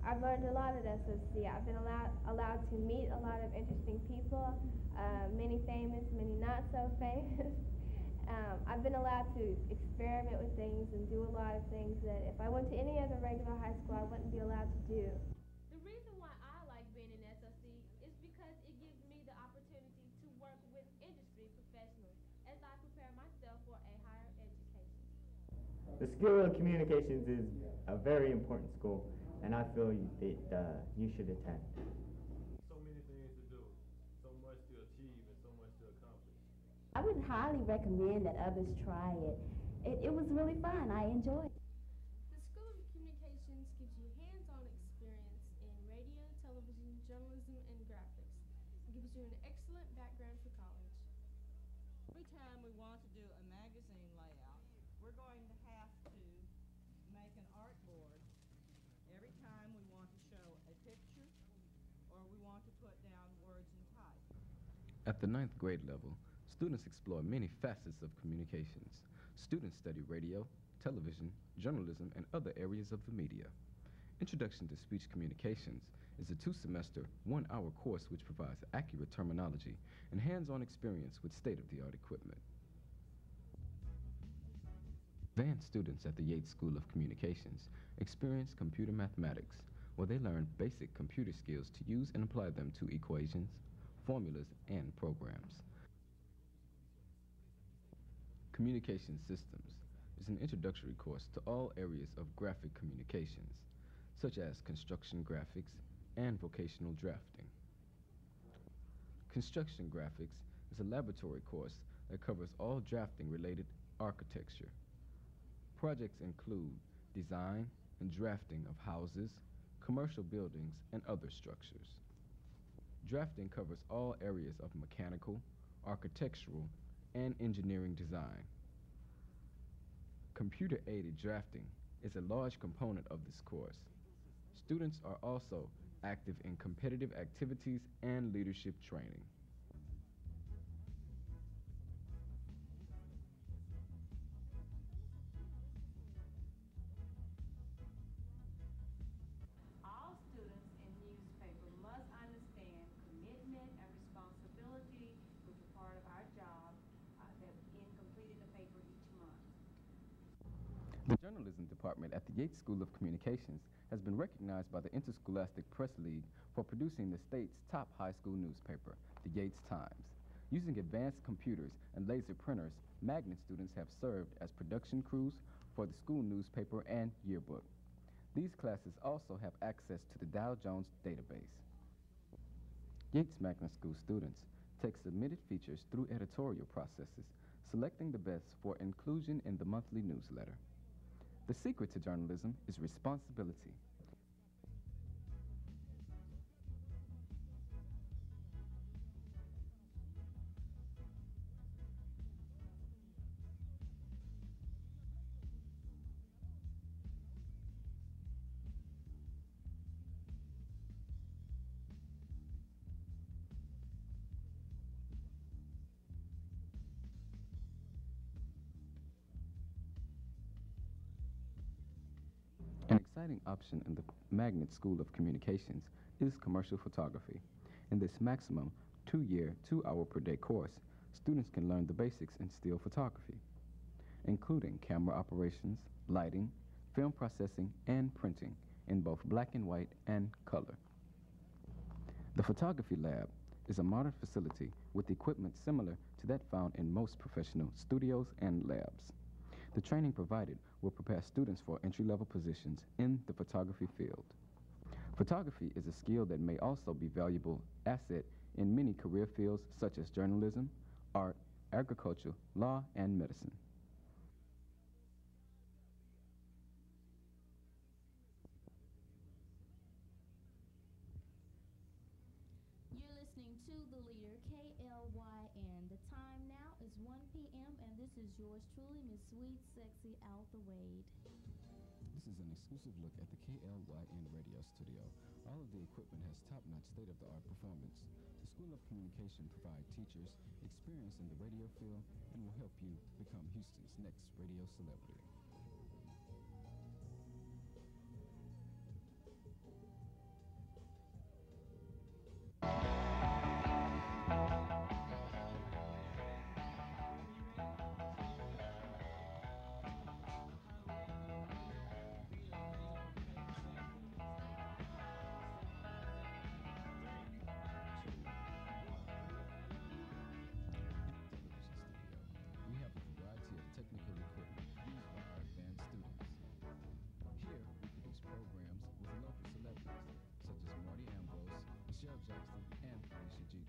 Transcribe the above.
I've learned a lot at SOC. I've been allowed allowed to meet a lot of interesting people, uh, many famous, many not so famous. um, I've been allowed to experiment with things and do a lot of things that if I went to any other regular high school, I wouldn't be allowed to do. The reason why I like being in SOC is because it gives me the opportunity to work with industry professionals as I prepare myself for a higher education. The School of Communications is a very important school, and I feel that uh, you should attend. So many things to do, so much to achieve, and so much to accomplish. I would highly recommend that others try it. It, it was really fun. I enjoyed it. The School of Communications gives you hands-on experience in radio, television, journalism, and graphics. It gives you an excellent background for college. Every time we want to do a magazine layout, we're going to have to make an art board. Every time we want to show a picture or we want to put down words and type. At the ninth grade level, students explore many facets of communications. Students study radio, television, journalism, and other areas of the media. Introduction to Speech Communications is a two-semester, one-hour course which provides accurate terminology and hands-on experience with state-of-the-art equipment. Advanced students at the Yates School of Communications experience computer mathematics, where they learn basic computer skills to use and apply them to equations, formulas, and programs. Communication Systems is an introductory course to all areas of graphic communications, such as construction graphics and vocational drafting. Construction Graphics is a laboratory course that covers all drafting-related architecture. Projects include design and drafting of houses, commercial buildings, and other structures. Drafting covers all areas of mechanical, architectural, and engineering design. Computer-aided drafting is a large component of this course. Students are also active in competitive activities and leadership training. The journalism department at the Yates School of Communications has been recognized by the Interscholastic Press League for producing the state's top high school newspaper, the Yates Times. Using advanced computers and laser printers, magnet students have served as production crews for the school newspaper and yearbook. These classes also have access to the Dow Jones database. Yates Magnet School students take submitted features through editorial processes, selecting the best for inclusion in the monthly newsletter. The secret to journalism is responsibility. Exciting option in the Magnet School of Communications is commercial photography. In this maximum two-year, two-hour per day course, students can learn the basics in still photography, including camera operations, lighting, film processing, and printing in both black and white and color. The photography lab is a modern facility with equipment similar to that found in most professional studios and labs. The training provided will prepare students for entry-level positions in the photography field. Photography is a skill that may also be valuable asset in many career fields such as journalism, art, agriculture, law, and medicine. You're listening to The Leader, KLYN. The time now is 1 p.m., and this is yours truly, Miss Sweet Sexy Altha Wade. This is an exclusive look at the KLYN radio studio. All of the equipment has top-notch state-of-the-art performance. The School of Communication provide teachers experience in the radio field and will help you become Houston's next radio celebrity. Jackson, and Felicia Jeter.